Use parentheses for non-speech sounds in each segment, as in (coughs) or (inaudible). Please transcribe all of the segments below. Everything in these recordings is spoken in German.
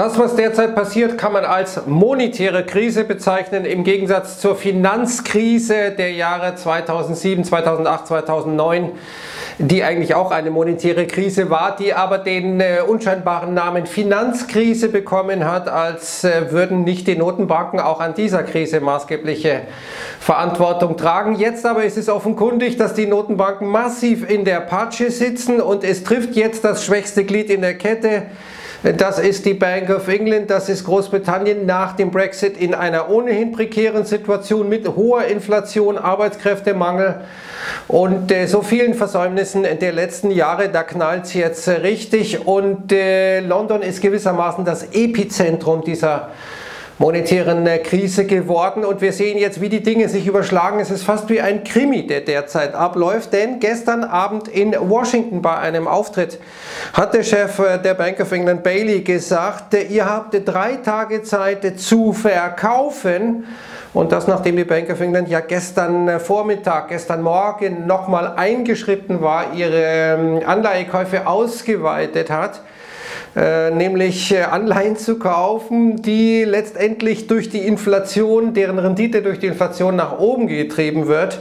Das, was derzeit passiert, kann man als monetäre Krise bezeichnen, im Gegensatz zur Finanzkrise der Jahre 2007, 2008, 2009, die eigentlich auch eine monetäre Krise war, die aber den äh, unscheinbaren Namen Finanzkrise bekommen hat, als äh, würden nicht die Notenbanken auch an dieser Krise maßgebliche Verantwortung tragen. Jetzt aber ist es offenkundig, dass die Notenbanken massiv in der Patsche sitzen und es trifft jetzt das schwächste Glied in der Kette. Das ist die Bank of England, das ist Großbritannien nach dem Brexit in einer ohnehin prekären Situation mit hoher Inflation, Arbeitskräftemangel und äh, so vielen Versäumnissen der letzten Jahre. Da knallt es jetzt richtig und äh, London ist gewissermaßen das Epizentrum dieser monetären äh, Krise geworden und wir sehen jetzt, wie die Dinge sich überschlagen. Es ist fast wie ein Krimi, der derzeit abläuft, denn gestern Abend in Washington bei einem Auftritt hat der Chef äh, der Bank of England Bailey gesagt, äh, ihr habt drei Tage Zeit zu verkaufen. Und das nachdem die Bank of England ja gestern Vormittag, gestern Morgen nochmal eingeschritten war, ihre ähm, Anleihekäufe ausgeweitet hat. Äh, nämlich äh, Anleihen zu kaufen, die letztendlich durch die Inflation, deren Rendite durch die Inflation nach oben getrieben wird.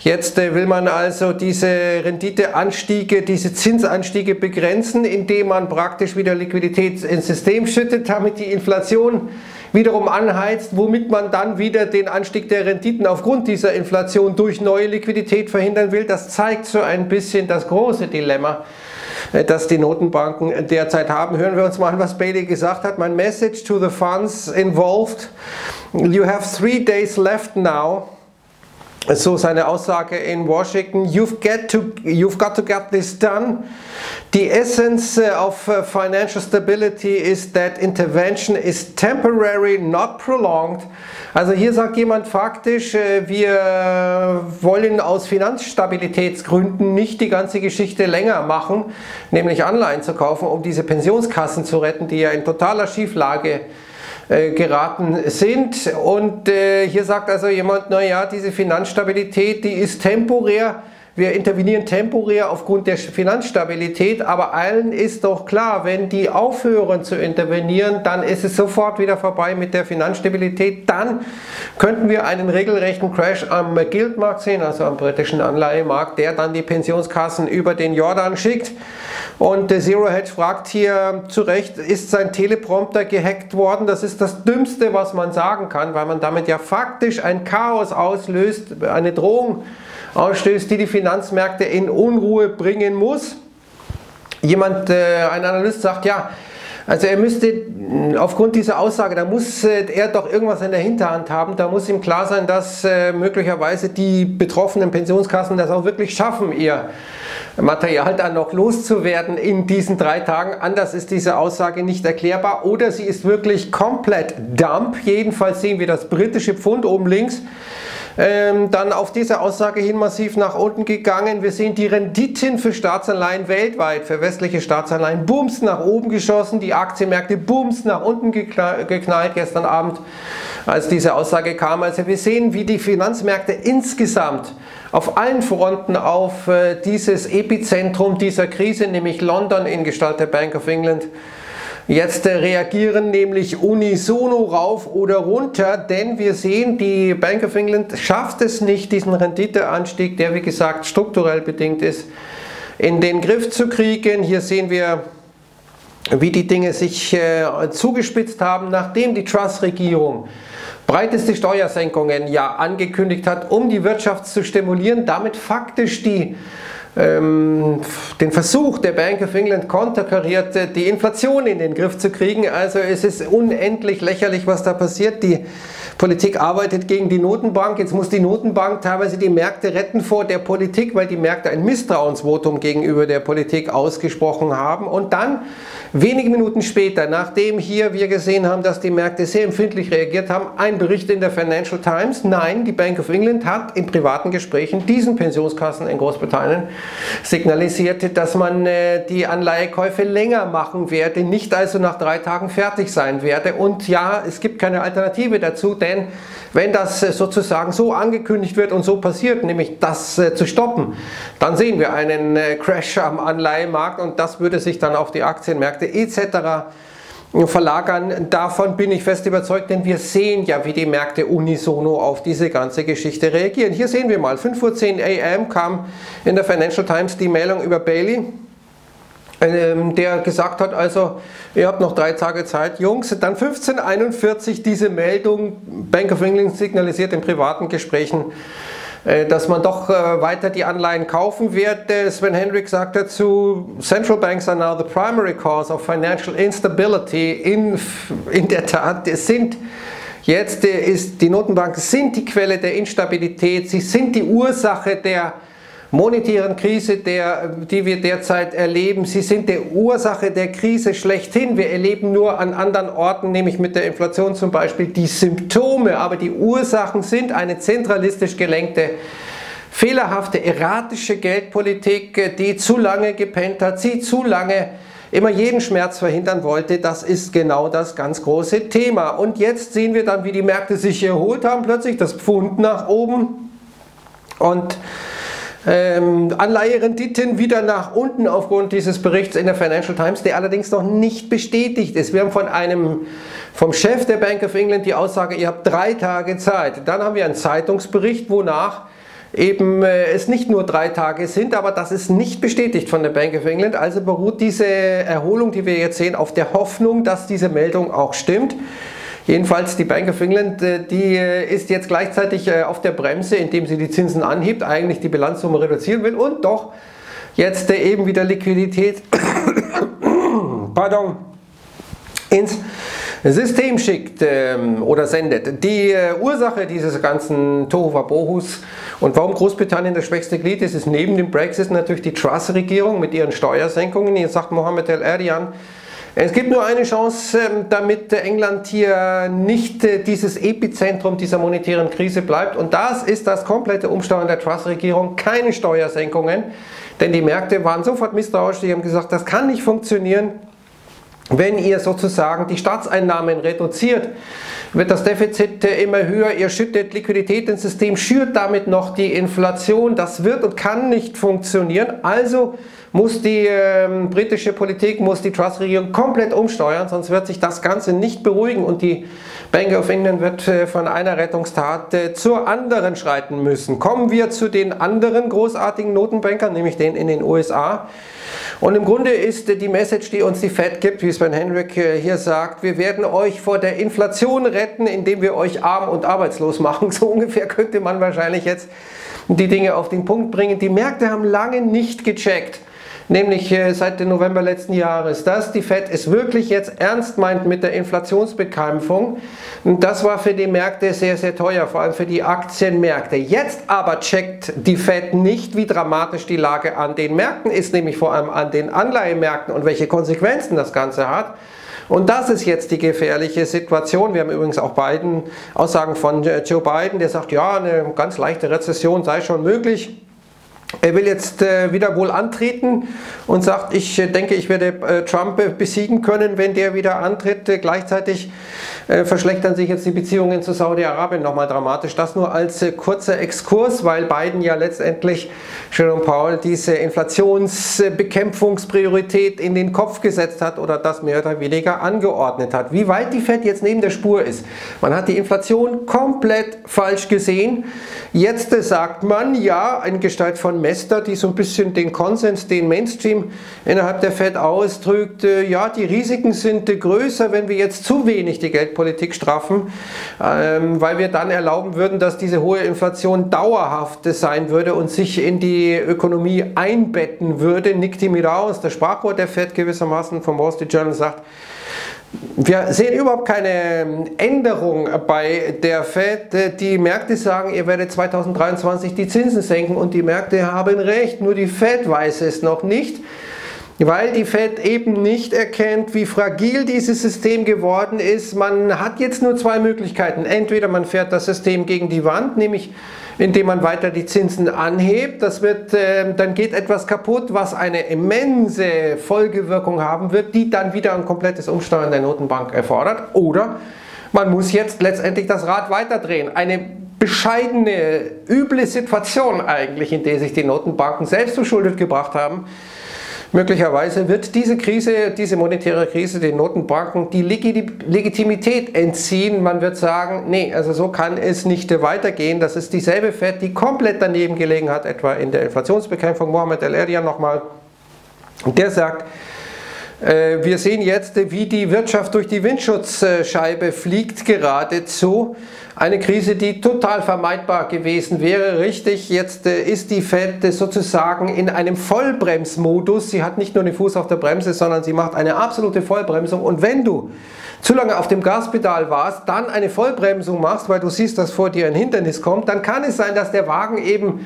Jetzt äh, will man also diese Renditeanstiege, diese Zinsanstiege begrenzen, indem man praktisch wieder Liquidität ins System schüttet, damit die Inflation wiederum anheizt, womit man dann wieder den Anstieg der Renditen aufgrund dieser Inflation durch neue Liquidität verhindern will. Das zeigt so ein bisschen das große Dilemma das die Notenbanken derzeit haben. Hören wir uns mal an, was Bailey gesagt hat. My message to the funds involved, you have three days left now so seine Aussage in Washington, you've, get to, you've got to get this done. The essence uh, of uh, financial stability is that intervention is temporary, not prolonged. Also hier sagt jemand faktisch, äh, wir wollen aus Finanzstabilitätsgründen nicht die ganze Geschichte länger machen, nämlich Anleihen zu kaufen, um diese Pensionskassen zu retten, die ja in totaler Schieflage sind äh, geraten sind. Und äh, hier sagt also jemand, naja, diese Finanzstabilität, die ist temporär wir intervenieren temporär aufgrund der Finanzstabilität, aber allen ist doch klar, wenn die aufhören zu intervenieren, dann ist es sofort wieder vorbei mit der Finanzstabilität. Dann könnten wir einen regelrechten Crash am Guildmarkt sehen, also am britischen Anleihemarkt, der dann die Pensionskassen über den Jordan schickt. Und der Zero Hedge fragt hier zu Recht, ist sein Teleprompter gehackt worden? Das ist das Dümmste, was man sagen kann, weil man damit ja faktisch ein Chaos auslöst, eine Drohung ausstößt, die die Finanzmärkte in Unruhe bringen muss. Jemand, äh, ein Analyst sagt, ja, also er müsste aufgrund dieser Aussage, da muss äh, er doch irgendwas in der Hinterhand haben, da muss ihm klar sein, dass äh, möglicherweise die betroffenen Pensionskassen das auch wirklich schaffen, ihr Material dann noch loszuwerden in diesen drei Tagen. Anders ist diese Aussage nicht erklärbar oder sie ist wirklich komplett dump. Jedenfalls sehen wir das britische Pfund oben links ähm, dann auf diese Aussage hin massiv nach unten gegangen. Wir sehen die Renditen für Staatsanleihen weltweit, für westliche Staatsanleihen, bums nach oben geschossen, die Aktienmärkte bums nach unten geknallt gestern Abend, als diese Aussage kam. Also wir sehen, wie die Finanzmärkte insgesamt auf allen Fronten auf äh, dieses Epizentrum dieser Krise, nämlich London in Gestalt der Bank of England, Jetzt äh, reagieren nämlich unisono rauf oder runter, denn wir sehen, die Bank of England schafft es nicht, diesen Renditeanstieg, der wie gesagt strukturell bedingt ist, in den Griff zu kriegen. Hier sehen wir, wie die Dinge sich äh, zugespitzt haben, nachdem die Truss-Regierung breiteste Steuersenkungen ja angekündigt hat, um die Wirtschaft zu stimulieren, damit faktisch die den Versuch der Bank of England konterkariert, die Inflation in den Griff zu kriegen. Also es ist unendlich lächerlich, was da passiert. Die Politik arbeitet gegen die Notenbank. Jetzt muss die Notenbank teilweise die Märkte retten vor der Politik, weil die Märkte ein Misstrauensvotum gegenüber der Politik ausgesprochen haben. Und dann Wenige Minuten später, nachdem hier wir gesehen haben, dass die Märkte sehr empfindlich reagiert haben, ein Bericht in der Financial Times, nein, die Bank of England hat in privaten Gesprächen diesen Pensionskassen in Großbritannien signalisiert, dass man äh, die Anleihekäufe länger machen werde, nicht also nach drei Tagen fertig sein werde. Und ja, es gibt keine Alternative dazu, denn wenn das äh, sozusagen so angekündigt wird und so passiert, nämlich das äh, zu stoppen, dann sehen wir einen äh, Crash am Anleihemarkt und das würde sich dann auf die Aktienmärkte Märkte etc. verlagern. Davon bin ich fest überzeugt, denn wir sehen ja, wie die Märkte unisono auf diese ganze Geschichte reagieren. Hier sehen wir mal, 5.10 Uhr am kam in der Financial Times die Meldung über Bailey, der gesagt hat, also ihr habt noch drei Tage Zeit, Jungs. Dann 15.41 diese Meldung, Bank of England signalisiert in privaten Gesprächen, äh, dass man doch äh, weiter die Anleihen kaufen wird. Sven Hendrick sagt dazu, Central Banks are now the primary cause of financial instability. In, in der Tat, es sind jetzt ist die Notenbanken sind die Quelle der Instabilität, sie sind die Ursache der monetären Krise, der, die wir derzeit erleben. Sie sind die Ursache der Krise schlechthin. Wir erleben nur an anderen Orten, nämlich mit der Inflation zum Beispiel, die Symptome, aber die Ursachen sind eine zentralistisch gelenkte fehlerhafte, erratische Geldpolitik, die zu lange gepennt hat, sie zu lange immer jeden Schmerz verhindern wollte, das ist genau das ganz große Thema. Und jetzt sehen wir dann, wie die Märkte sich erholt haben, plötzlich das Pfund nach oben und ähm, Anleiherenditen wieder nach unten aufgrund dieses Berichts in der Financial Times, der allerdings noch nicht bestätigt ist. Wir haben von einem, vom Chef der Bank of England die Aussage, ihr habt drei Tage Zeit. Dann haben wir einen Zeitungsbericht, wonach eben äh, es nicht nur drei Tage sind, aber das ist nicht bestätigt von der Bank of England. Also beruht diese Erholung, die wir jetzt sehen, auf der Hoffnung, dass diese Meldung auch stimmt. Jedenfalls die Bank of England, äh, die äh, ist jetzt gleichzeitig äh, auf der Bremse, indem sie die Zinsen anhebt, eigentlich die Bilanzsumme reduzieren will und doch jetzt eben wieder Liquidität (coughs) pardon, ins System schickt ähm, oder sendet. Die Ursache dieses ganzen Tohuwabohus und warum Großbritannien das schwächste Glied ist, ist neben dem Brexit natürlich die Truss-Regierung mit ihren Steuersenkungen. Jetzt sagt Mohammed El Erdogan, es gibt nur eine Chance, ähm, damit England hier nicht äh, dieses Epizentrum dieser monetären Krise bleibt. Und das ist das komplette Umsteuern der Truss-Regierung. Keine Steuersenkungen. Denn die Märkte waren sofort misstrauisch. Die haben gesagt, das kann nicht funktionieren. Wenn ihr sozusagen die Staatseinnahmen reduziert, wird das Defizit äh, immer höher, ihr schüttet Liquidität ins System, schürt damit noch die Inflation. Das wird und kann nicht funktionieren. Also muss die äh, britische Politik, muss die Trust-Regierung komplett umsteuern, sonst wird sich das Ganze nicht beruhigen und die Bank of England wird äh, von einer Rettungstat äh, zur anderen schreiten müssen. Kommen wir zu den anderen großartigen Notenbankern, nämlich den in den USA. Und im Grunde ist die Message, die uns die Fed gibt, wie Sven Henrik äh, hier sagt, wir werden euch vor der Inflation retten, indem wir euch arm und arbeitslos machen. (laughs) So ungefähr könnte man wahrscheinlich jetzt die Dinge auf den Punkt bringen. Die Märkte haben lange nicht gecheckt, nämlich äh, seit dem November letzten Jahres, dass die Fed es wirklich jetzt ernst meint mit der Inflationsbekämpfung. Das war für die Märkte sehr, sehr teuer, vor allem für die Aktienmärkte. Jetzt aber checkt die Fed nicht, wie dramatisch die Lage an den Märkten ist, nämlich vor allem an den Anleihemärkten und welche Konsequenzen das Ganze hat. Und das ist jetzt die gefährliche Situation. Wir haben übrigens auch beiden Aussagen von Joe Biden, der sagt, ja, eine ganz leichte Rezession sei schon möglich. Er will jetzt äh, wieder wohl antreten und sagt, ich äh, denke, ich werde äh, Trump besiegen können, wenn der wieder antritt. Gleichzeitig verschlechtern sich jetzt die Beziehungen zu Saudi-Arabien nochmal dramatisch. Das nur als kurzer Exkurs, weil Biden ja letztendlich Jerome Powell diese Inflationsbekämpfungspriorität in den Kopf gesetzt hat oder das mehr oder weniger angeordnet hat. Wie weit die Fed jetzt neben der Spur ist. Man hat die Inflation komplett falsch gesehen. Jetzt sagt man, ja, in Gestalt von Mester, die so ein bisschen den Konsens, den Mainstream innerhalb der Fed ausdrückt, ja, die Risiken sind größer, wenn wir jetzt zu wenig die Geldpolitik straffen, ähm, weil wir dann erlauben würden, dass diese hohe Inflation dauerhaft sein würde und sich in die Ökonomie einbetten würde. Nick Timiraos, der Sprachrohr der Fed gewissermaßen vom Wall Street Journal sagt, wir sehen überhaupt keine Änderung bei der Fed. Die Märkte sagen, ihr werdet 2023 die Zinsen senken und die Märkte haben recht, nur die Fed weiß es noch nicht, weil die Fed eben nicht erkennt, wie fragil dieses System geworden ist. Man hat jetzt nur zwei Möglichkeiten. Entweder man fährt das System gegen die Wand, nämlich indem man weiter die Zinsen anhebt. Das wird, äh, dann geht etwas kaputt, was eine immense Folgewirkung haben wird, die dann wieder ein komplettes Umsteuern der Notenbank erfordert. Oder man muss jetzt letztendlich das Rad weiterdrehen. Eine bescheidene, üble Situation eigentlich, in der sich die Notenbanken selbst verschuldet gebracht haben. Möglicherweise wird diese Krise, diese monetäre Krise den Notenbanken die Legitimität entziehen. Man wird sagen, nee, also so kann es nicht weitergehen. Das ist dieselbe Fed, die komplett daneben gelegen hat, etwa in der Inflationsbekämpfung. Mohamed El-Erian nochmal. Der sagt, wir sehen jetzt, wie die Wirtschaft durch die Windschutzscheibe fliegt geradezu. Eine Krise, die total vermeidbar gewesen wäre. Richtig, jetzt äh, ist die Fed sozusagen in einem Vollbremsmodus. Sie hat nicht nur den Fuß auf der Bremse, sondern sie macht eine absolute Vollbremsung. Und wenn du zu lange auf dem Gaspedal warst, dann eine Vollbremsung machst, weil du siehst, dass vor dir ein Hindernis kommt, dann kann es sein, dass der Wagen eben äh,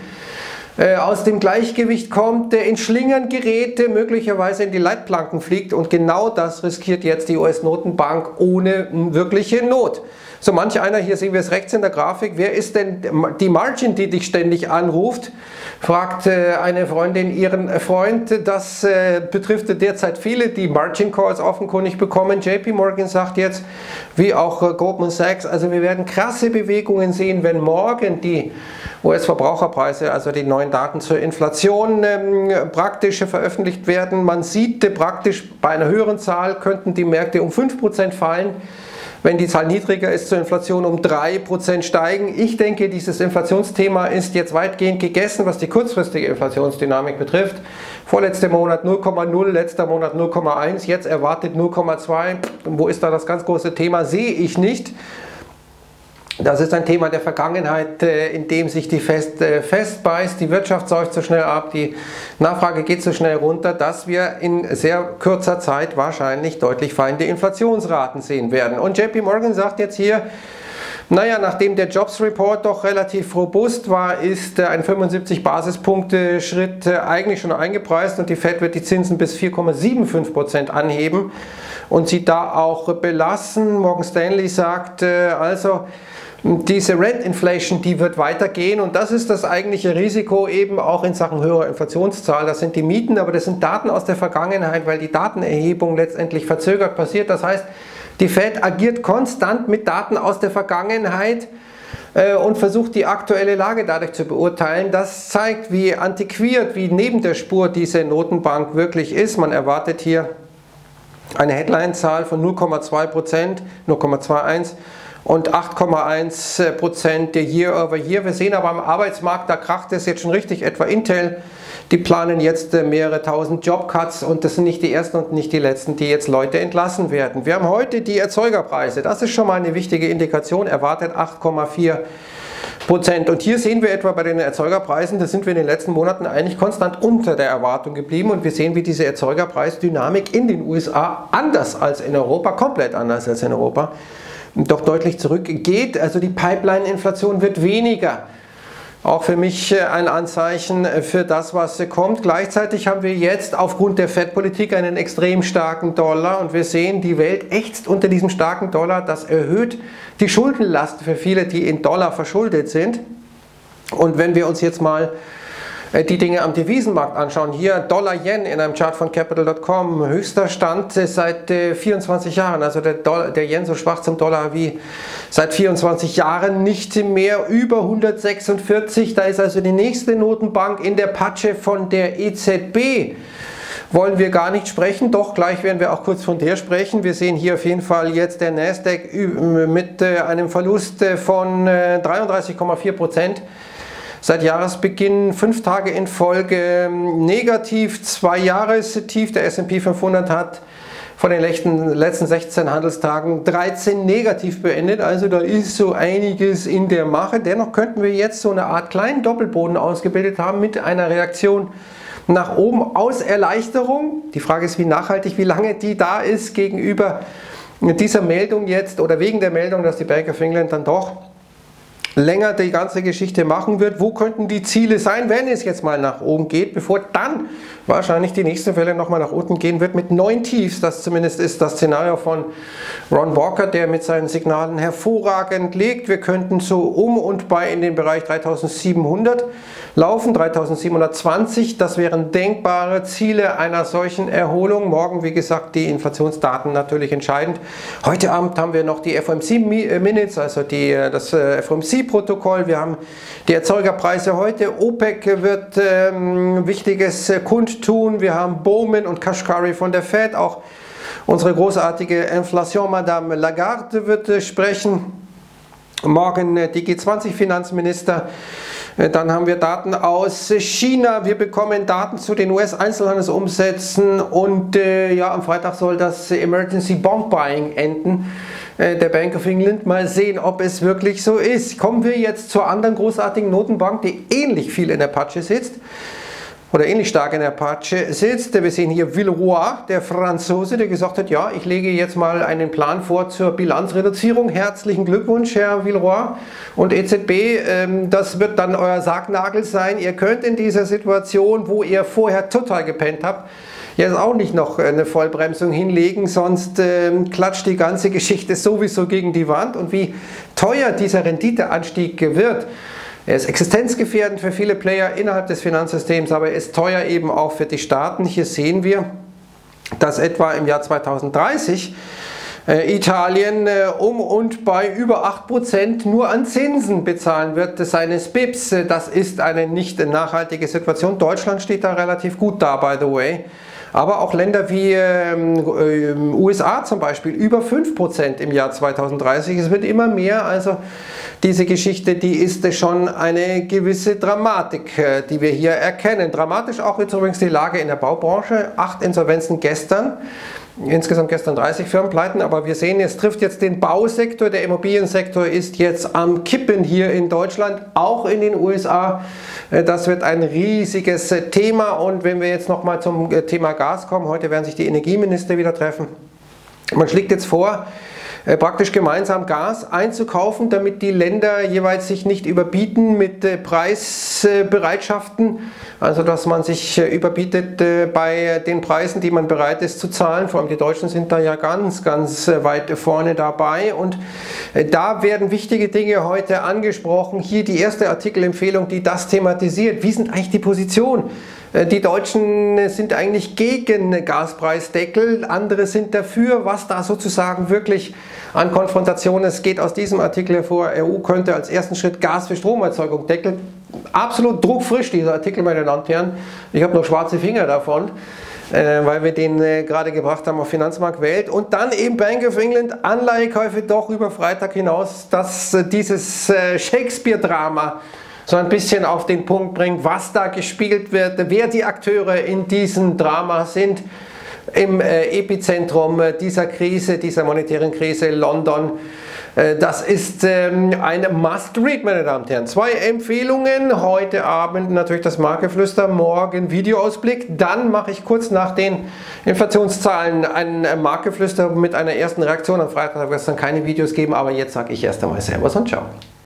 aus dem Gleichgewicht kommt, der in Schlingern gerät, möglicherweise in die Leitplanken fliegt und genau das riskiert jetzt die US-Notenbank ohne wirkliche Not. So manch einer, hier sehen wir es rechts in der Grafik, wer ist denn die Margin, die dich ständig anruft? Fragt äh, eine Freundin ihren Freund. Das äh, betrifft derzeit viele, die Margin Calls offenkundig bekommen. JP Morgan sagt jetzt, wie auch äh, Goldman Sachs, also wir werden krasse Bewegungen sehen, wenn morgen die US-Verbraucherpreise, also die neuen Daten zur Inflation ähm, praktisch veröffentlicht werden. Man sieht praktisch bei einer höheren Zahl könnten die Märkte um 5% fallen wenn die Zahl niedriger ist, zur Inflation um 3% steigen. Ich denke, dieses Inflationsthema ist jetzt weitgehend gegessen, was die kurzfristige Inflationsdynamik betrifft. Vorletzter Monat 0,0, letzter Monat 0,1, jetzt erwartet 0,2. Wo ist da das ganz große Thema? Sehe ich nicht. Das ist ein Thema der Vergangenheit, äh, in dem sich die fest, äh, festbeißt, die Wirtschaft säuft so schnell ab, die Nachfrage geht so schnell runter, dass wir in sehr kurzer Zeit wahrscheinlich deutlich fallende Inflationsraten sehen werden. Und JP Morgan sagt jetzt hier, naja, nachdem der Jobs Report doch relativ robust war, ist äh, ein 75 Basispunkte Schritt eigentlich schon eingepreist und die Fed wird die Zinsen bis 4,75% anheben und sie da auch belassen. Morgan Stanley sagt also, diese Rent Inflation, die wird weitergehen und das ist das eigentliche Risiko eben auch in Sachen höherer Inflationszahl. Das sind die Mieten, aber das sind Daten aus der Vergangenheit, weil die Datenerhebung letztendlich verzögert passiert. Das heißt, die Fed agiert konstant mit Daten aus der Vergangenheit äh, und versucht die aktuelle Lage dadurch zu beurteilen. Das zeigt, wie antiquiert, wie neben der Spur diese Notenbank wirklich ist. Man erwartet hier eine Headline-Zahl von 0,2% 0,21 und 8,1 Prozent Year over Year. Wir sehen aber am Arbeitsmarkt, da kracht es jetzt schon richtig, etwa Intel, die planen jetzt äh, mehrere tausend Jobcuts und das sind nicht die ersten und nicht die letzten, die jetzt Leute entlassen werden. Wir haben heute die Erzeugerpreise, das ist schon mal eine wichtige Indikation, erwartet 8,4 Prozent. Und hier sehen wir etwa bei den Erzeugerpreisen, da sind wir in den letzten Monaten eigentlich konstant unter der Erwartung geblieben und wir sehen, wie diese Erzeugerpreisdynamik in den USA anders als in Europa, komplett anders als in Europa, doch deutlich zurückgeht. Also die Pipeline-Inflation wird weniger. Auch für mich äh, ein Anzeichen äh, für das, was kommt. Gleichzeitig haben wir jetzt aufgrund der Fed-Politik einen extrem starken Dollar und wir sehen, die Welt ächzt unter diesem starken Dollar. Das erhöht die Schuldenlast für viele, die in Dollar verschuldet sind. Und wenn wir uns jetzt mal äh, die Dinge am Devisenmarkt anschauen. Hier Dollar-Yen in einem Chart von Capital.com, höchster Stand seit 24 äh, Jahren. Also der, Dollar, der Yen so schwach zum Dollar wie seit 24 Jahren nicht mehr über 146. Da ist also die nächste Notenbank in der Patsche von der EZB wollen wir gar nicht sprechen, doch gleich werden wir auch kurz von der sprechen. Wir sehen hier auf jeden Fall jetzt der Nasdaq mit äh, einem Verlust von 33,4 Prozent seit Jahresbeginn fünf Tage in Folge ähm, negativ, zwei Jahrestief. Der S&P 500 hat von den letzten, letzten 16 Handelstagen 13 negativ beendet. Also da ist so einiges in der Mache. Dennoch könnten wir jetzt so eine Art kleinen Doppelboden ausgebildet haben mit einer Reaktion nach oben aus Erleichterung. Die Frage ist, wie nachhaltig, wie lange die da ist gegenüber dieser Meldung jetzt oder wegen der Meldung, dass die Bank of England dann doch länger die ganze Geschichte machen wird. Wo könnten die Ziele sein, wenn es jetzt mal nach oben geht, bevor dann wahrscheinlich die nächste Welle nochmal nach unten gehen wird mit neun Tiefs. Das zumindest ist das Szenario von Ron Walker, der mit seinen Signalen hervorragend legt. Wir könnten so um und bei in den Bereich 3700 laufen, 3720. Das wären denkbare Ziele einer solchen Erholung. Morgen, wie gesagt, die Inflationsdaten natürlich entscheidend. Heute Abend haben wir noch die FOMC äh, also die, äh, das äh, FOMC-Protokoll. Wir haben die Erzeugerpreise heute. OPEC wird ähm, wichtiges kundtun. Wir haben Bowman und Kashkari von der Fed, auch unsere großartige Inflation Madame Lagarde wird sprechen. Morgen die G20-Finanzminister. Dann haben wir Daten aus China. Wir bekommen Daten zu den US-Einzelhandelsumsätzen und äh, ja, am Freitag soll das Emergency Bond Buying enden. Äh, der Bank of England. Mal sehen, ob es wirklich so ist. Kommen wir jetzt zur anderen großartigen Notenbank, die ähnlich viel in der Patsche sitzt oder ähnlich stark in der Patsche sitzt. Wir sehen hier Villeroy, der Franzose, der gesagt hat, ja, ich lege jetzt mal einen Plan vor zur Bilanzreduzierung. Herzlichen Glückwunsch, Herr Villeroy und EZB. Ähm, das wird dann euer Sargnagel sein. Ihr könnt in dieser Situation, wo ihr vorher total gepennt habt, jetzt auch nicht noch eine Vollbremsung hinlegen, sonst ähm, klatscht die ganze Geschichte sowieso gegen die Wand. Und wie teuer dieser Renditeanstieg wird, er ist existenzgefährdend für viele Player innerhalb des Finanzsystems, aber er ist teuer eben auch für die Staaten. Hier sehen wir, dass etwa im Jahr 2030 äh, Italien äh, um und bei über 8% nur an Zinsen bezahlen wird seines BIPs. Das ist eine nicht nachhaltige Situation. Deutschland steht da relativ gut da, by the way aber auch Länder wie ähm, äh, USA zum Beispiel über 5% im Jahr 2030. Es wird immer mehr, also diese Geschichte, die ist schon eine gewisse Dramatik, äh, die wir hier erkennen. Dramatisch auch jetzt übrigens die Lage in der Baubranche. Acht Insolvenzen gestern. Insgesamt gestern 30 Firmenpleiten, aber wir sehen, es trifft jetzt den Bausektor, der Immobiliensektor ist jetzt am Kippen hier in Deutschland, auch in den USA. Äh, das wird ein riesiges Thema und wenn wir jetzt nochmal zum äh, Thema Gas kommen, heute werden sich die Energieminister wieder treffen. Man schlägt jetzt vor, äh, praktisch gemeinsam Gas einzukaufen, damit die Länder jeweils sich nicht überbieten mit äh, Preisbereitschaften, also dass man sich äh, überbietet bei den Preisen, die man bereit ist zu zahlen. Vor allem die Deutschen sind da ja ganz, ganz weit vorne dabei und da werden wichtige Dinge heute angesprochen. Hier die erste Artikelempfehlung, die das thematisiert. Wie sind eigentlich die Positionen? Die Deutschen sind eigentlich gegen Gaspreisdeckel, andere sind dafür, was da sozusagen wirklich an Konfrontation es geht aus diesem Artikel hervor. EU könnte als ersten Schritt Gas für Stromerzeugung deckeln. Absolut druckfrisch dieser Artikel, meine Damen und Herren. Ich habe noch schwarze Finger davon. Äh, weil wir den äh, gerade gebracht haben auf Finanzmarkt Welt und dann eben Bank of England Anleihekäufe doch über Freitag hinaus, dass äh, dieses äh, Shakespeare-Drama so ein bisschen auf den Punkt bringt, was da gespielt wird, wer die Akteure in diesem Drama sind. Im äh, Epizentrum dieser Krise, dieser monetären Krise London. Äh, das ist ähm, ein Must-Read, meine Damen und Herren. Zwei Empfehlungen. Heute Abend natürlich das Markeflüster, morgen Videoausblick. Dann mache ich kurz nach den Inflationszahlen ein Markeflüster mit einer ersten Reaktion. Am Freitag wird es dann keine Videos geben, aber jetzt sage ich erst einmal Servus und Ciao.